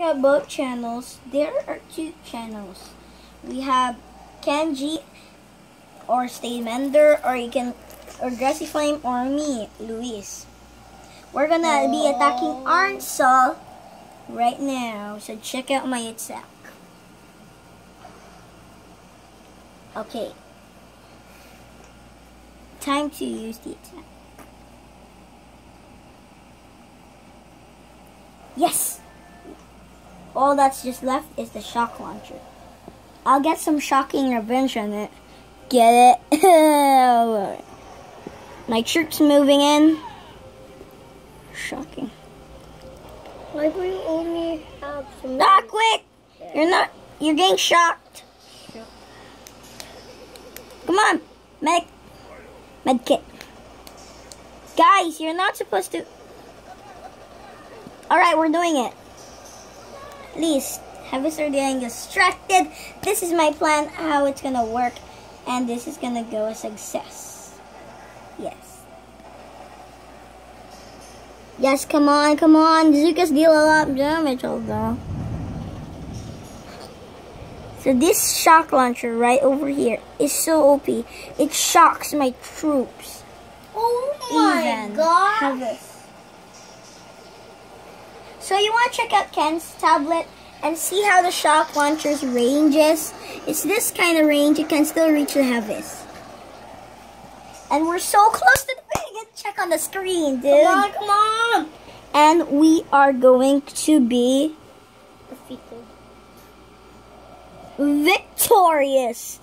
have both channels. There are two channels. We have Kenji or Stay Mender or you can or Grassy Flame or me, Luis. We're gonna be oh. attacking Arnsol right now. So check out my attack. Okay. Time to use the attack. Yes! All that's just left is the shock launcher. I'll get some shocking revenge on it. Get it? My troops moving in. Shocking. Why do you only have some? Ah, quick! You're not. You're getting shocked. Come on, med, med kit. Guys, you're not supposed to. All right, we're doing it. At least, Heavies are getting distracted. This is my plan, how it's gonna work, and this is gonna go a success. Yes. Yes, come on, come on. Zookas deal a lot of damage, although. So this shock launcher right over here is so OP. It shocks my troops. Oh my god! So you want to check out Ken's tablet and see how the shock launcher's range is? It's this kind of range. You can still reach the Heavies. And we're so close to the thing. Check on the screen, dude. Come on, come on! And we are going to be Defeated. victorious.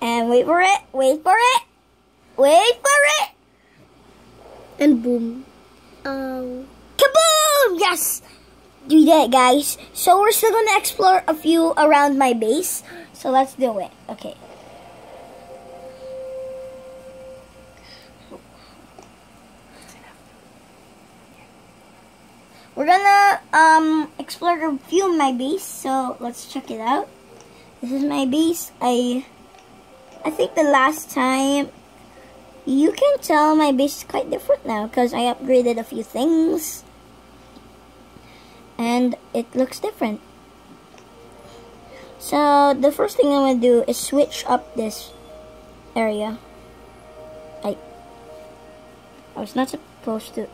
And wait for it. Wait for it. Wait for it. And boom. Um. Kaboom! Yes! We that, guys. So we're still gonna explore a few around my base. So let's do it. Okay. We're gonna um explore a few of my base. So let's check it out. This is my base. I I think the last time you can tell my base is quite different now because I upgraded a few things and it looks different. So the first thing I'm gonna do is switch up this area. I I was not supposed to.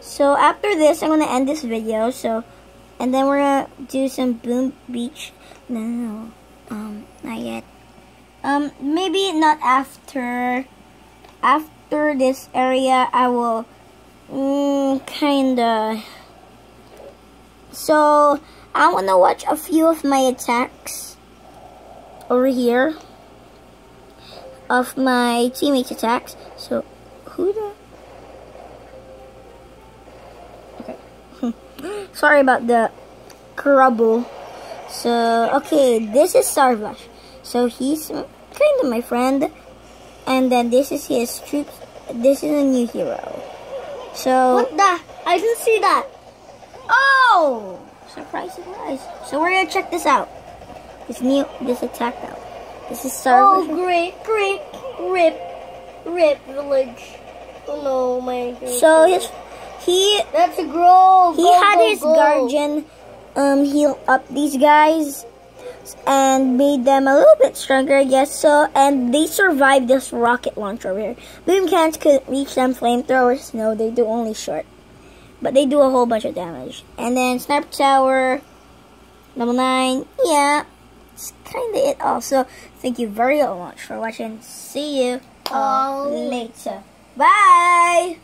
So after this, I'm gonna end this video. So, and then we're gonna do some boom beach. No, no, no. um, not yet. Um, maybe not after. After this area, I will Mm, kinda. So, I want to watch a few of my attacks over here. Of my teammates' attacks. So, who the... Okay. Sorry about the crumble. So, okay, this is Sarvash. So, he's kind of my friend. And then this is his troops. This is a new hero. So What the? I didn't see that. oh, surprise, surprise. So we're gonna check this out. This new, this attack out. This is Oh, great, great, rip, rip village. Oh no, my. so his, he, That's a grow. he go, had go, his go. guardian, um, heal up these guys, and made them a little bit stronger, I guess. So, and they survived this rocket launch over here. Boom cans couldn't reach them. Flamethrowers, no, they do only short, but they do a whole bunch of damage. And then sniper tower, Number nine, yeah, it's kind of it also. Thank you very much for watching. See you all later. Bye!